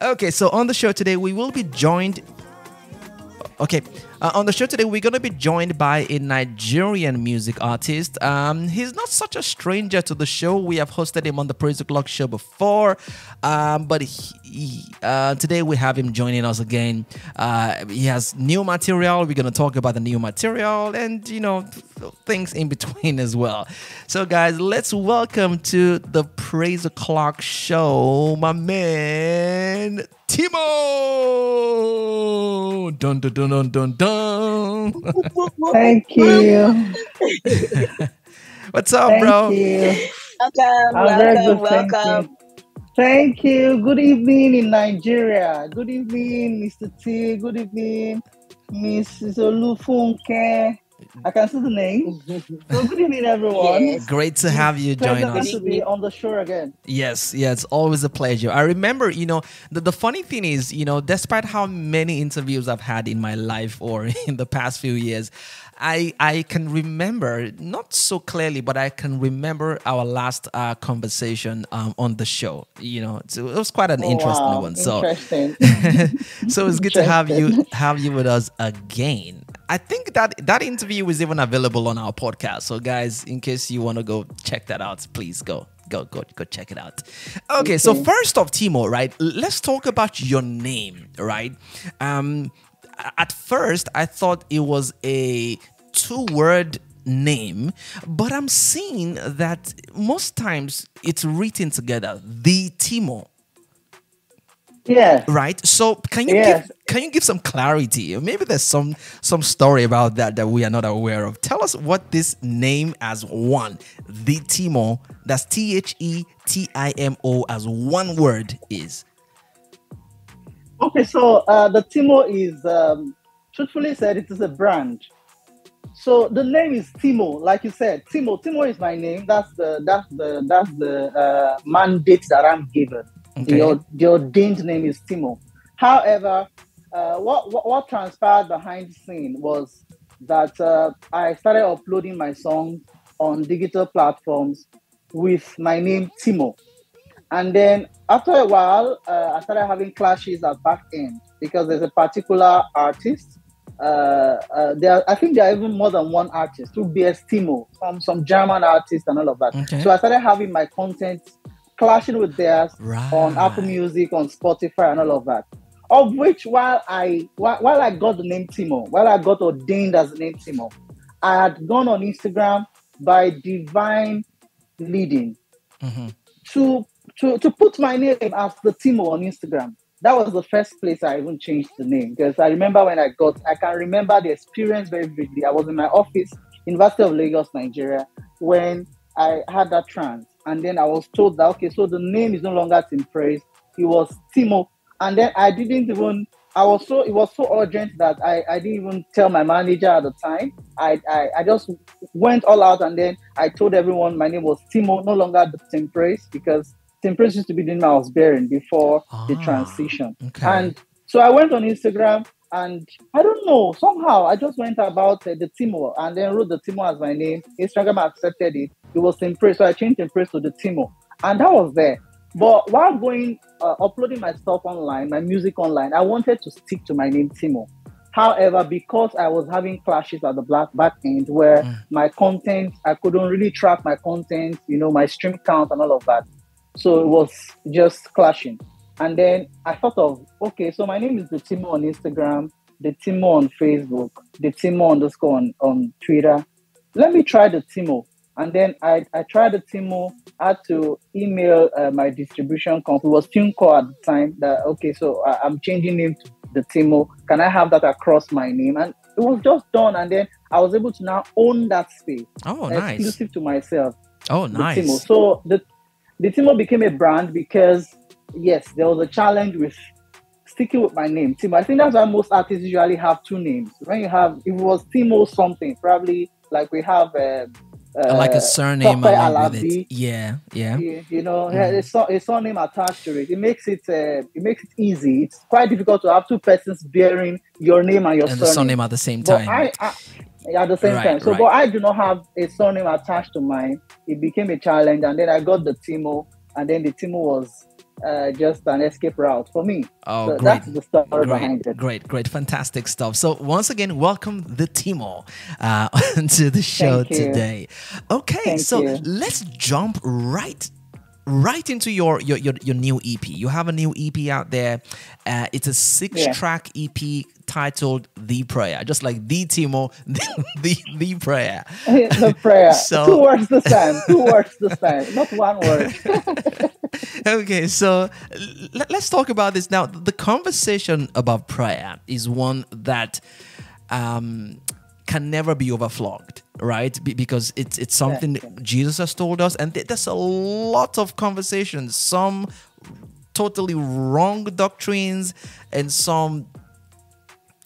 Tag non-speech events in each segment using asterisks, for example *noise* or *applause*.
Okay, so on the show today, we will be joined. Okay, uh, on the show today, we're going to be joined by a Nigerian music artist. Um, he's not such a stranger to the show. We have hosted him on the Praise O'Clock show before, um, but he, uh, today we have him joining us again. Uh, he has new material. We're going to talk about the new material and, you know, things in between as well. So, guys, let's welcome to the Praise O'Clock show, my man, Timo. Dun dun dun dun dun dun. Thank you. *laughs* What's up, Thank bro? you. Welcome, I'm welcome, thank welcome. you. Thank you. Good evening in Nigeria. Good evening, Mr. T. Good evening, Mrs. Olufunke. I can see the name. So good evening, everyone. Yes. Great to have you join us. to be on the show again. Yes, yeah, it's always a pleasure. I remember, you know, the, the funny thing is, you know, despite how many interviews I've had in my life or *laughs* in the past few years, I I can remember not so clearly, but I can remember our last uh, conversation um, on the show. You know, so it was quite an Oh, interesting wow. one. So Interesting. *laughs* so it's good to have you have you with us again. I think that that interview is even available on our podcast. So guys, in case you want to go check that out, please go go go go check it out. Okay, so first off, Timo, right? Let's talk about your name, right? Um, at first, I thought it was a two-word name, but I'm seeing that most times it's written together. The Timo, Yes. right so can you give can you give some clarity maybe there's some some story about that that we are not aware of tell us what this name as one the timo that's t-h-e-t-i-m-o as one word is Okay, so uh, the Timo is, um, truthfully said, it is a brand. So the name is Timo, like you said. Timo, Timo is my name. That's the that's the that's the uh, mandate that I'm given. Okay. Or- the ordained name is Timo. However, uh, what, what what transpired behind the scene was that uh, I started uploading my songs on digital platforms with my name Timo. And then after a while, uh, I started having clashes at back end because there's a particular artist. Uh, uh, there, I think there are even more than one artist. Two BS Timo, some some German artist and all of that. Okay. So I started having my content clashing with theirs right on Apple Music, on Spotify, and all of that. Of which, while I while, while I got the name Timo, while I got ordained as the name Timo, I had gone on Instagram by divine leading Mhm. to to to put my name as the Timo on Instagram. That was the first place I even changed the name because I remember when I got I can remember the experience very vividly. I was in my office, University of Lagos, Nigeria, when I had that trance, and then I was told that okay, so the name is no longer Tim Praise, it was Timo, and then I didn't even. I was so it was so urgent that I, I didn't even tell my manager at the time. I, I I just went all out and then I told everyone my name was Timo, no longer the Tim Praise because Tim Praise used to be the name I was bearing before the Ah, transition. okay And so I went on Instagram and I don't know, somehow I just went about uh, the Timo and then wrote the Timo as my name. Instagram accepted it. It was Tim Praise. So I changed Tim Praise to the Timo. And that was there. But while going, uh, uploading my stuff online, my music online, I wanted to stick to my name Timo. However, because I was having clashes at the black back end where Mm. my content, I couldn't really track my content, you know, my stream count and all of that. So it was just clashing. And then I thought of, okay, so my name is the Timo on Instagram, the Timo on Facebook, the Timo underscore on, on Twitter. Let me try the Timo. And then I, I tried the Timo, I had to email uh, my distribution company, it was TuneCore at the time, that, okay, so I, I'm changing name to the Timo. Can I have that across my name? And it was just done. And then I was able to now own that space, oh nice exclusive to myself oh nice. the Timo. So the the Timo became a brand because yes, there was a challenge with sticking with my name, Timo. I think that's why most artists usually have two names. When you have, if it was Timo something, probably like we have uh, uh, like a surname Tope along with it yeah yeah You, know, a, sur- a surname attached to it. It makes it uh, it makes it easy. It's quite difficult to have two persons bearing your name and your and the surname. surname at the same time I, I at the same Right, time. So, right. but I do not have a surname attached to mine. It became a challenge, and then I got the Timo, and then the Timo was uh, just an escape route for me. Oh, so great. that's the story great, behind it. Great, great, fantastic stuff. So once again, welcome the Timo uh, *laughs* to the show today. Okay, Thank so you. let's jump right right into your, your your your new EP. You have a new EP out there. Uh, it's a six Yeah. track EP titled "The Prayer," just like the Timo, *laughs* the the, the prayer. *laughs* the prayer. So- two words the same. Two words the same. Not one word. Okay, so l- let's talk about this now. The conversation about prayer is one that um, can never be overflogged, right? Be- because it's it's something Yeah. Jesus has told us, and th- there's a lot of conversations. Some totally wrong doctrines, and some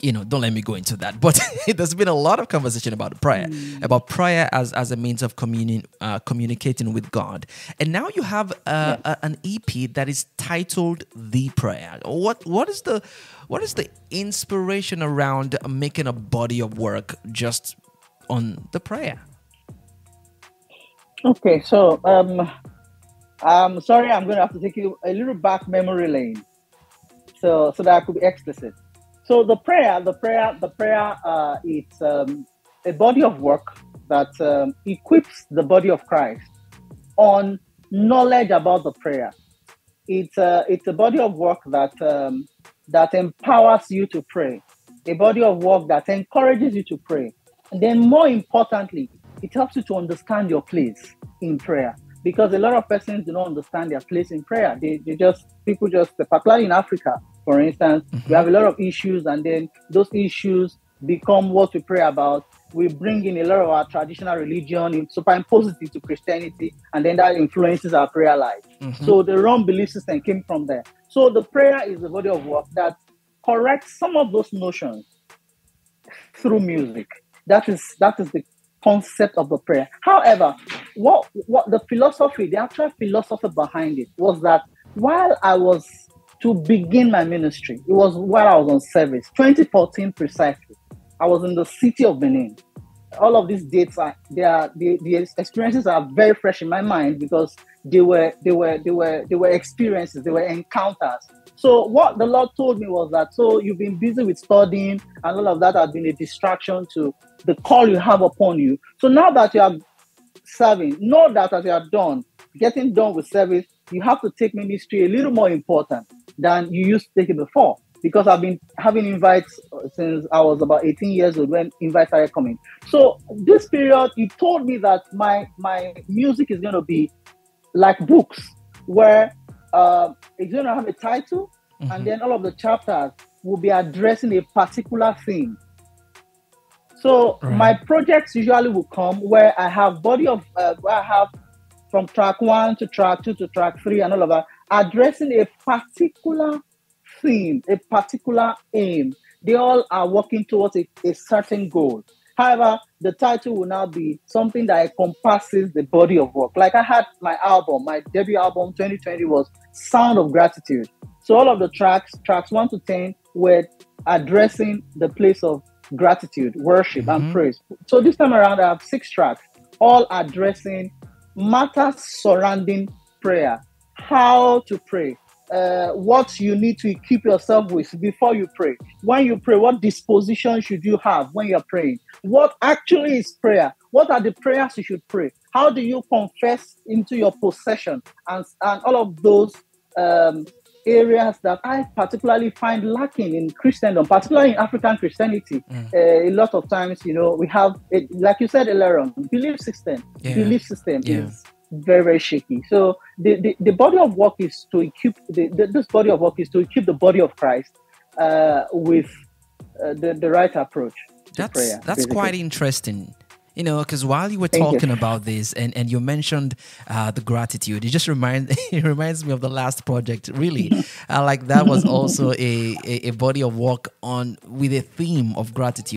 you know, don't let me go into that. *laughs* But *laughs* there's been a lot of conversation about prayer, about prayer as, as a means of communion, uh, communicating with God. And now you have uh, a, an EP that is titled "The Prayer." What what is the what is the inspiration around making a body of work just on the prayer? Okay, so um, I'm sorry, I'm going to have to take you a little back memory lane, so so that I could be explicit. So the prayer, the prayer, the prayer, uh, it's um, a body of work that um, equips the body of Christ on knowledge about the prayer. It's a it's a body of work that um, that empowers you to pray, a body of work that encourages you to pray, and then more importantly, it helps you to understand your place in prayer. Because a lot of persons do not understand their place in prayer. They, they just people just particularly in Africa, for instance, we mm-hmm. have a lot of issues, and then those issues become what we pray about. We bring in a lot of our traditional religion, and superimpose it into Christianity, and then that influences our prayer life. Mm-hmm. So the wrong belief system came from there. So the prayer is a body of work that corrects some of those notions through music. That is that is the concept of the prayer. However, what what the philosophy, the actual philosophy behind it was that while I was to begin my ministry, it was while I was on service, 2014 precisely. I was in the city of Benin. All of these dates are they are the, the experiences are very fresh in my mind because they were they were they were they were experiences, they were encounters. So what the Lord told me was that so you've been busy with studying and all of that has been a distraction to the call you have upon you. So now that you are serving, know that as you are done, getting done with service, you have to take ministry a little more important than you used to take it before. Because I've been having invites since I was about 18 years old when invites started coming. So this period, it told me that my my music is going to be like books, where uh, it's going to have a title, and then all of the chapters will be addressing a particular theme. So Right. my projects usually will come where I have body of uh, where I have from track one to track two to track three and all of that, addressing a particular theme, a particular aim. They all are working towards a, a certain goal. However, the title will now be something that encompasses the body of work. Like I had my album, my debut album 2020 was Sound of Gratitude. So all of the tracks, tracks one to 10, were addressing the place of gratitude, worship, and mm-hmm. praise. So this time around, I have six tracks, all addressing matters surrounding prayer, how to pray, uh, what you need to equip yourself with before you pray. When you pray, what disposition should you have when you're praying? What actually is prayer? What are the prayers you should pray? How do you confess into your possession? And, and all of those um, areas that I particularly find lacking in Christendom, particularly in African Christianity. Uh, a lot of times, you know, we have, it, like you said earlier on, belief system. Yeah. Belief system Yeah. is very, very shaky. So the, the, the body of work is to equip, the, the, this body of work is to equip the body of Christ uh, with uh, the, the right approach That's prayer. that's basically. quite interesting. You know, because while you were Thank you. talking about this and, and you mentioned uh, the gratitude, it just remind *laughs* it reminds me of the last project. Really, *laughs* uh, like that was also a, a a body of work on with a theme of gratitude.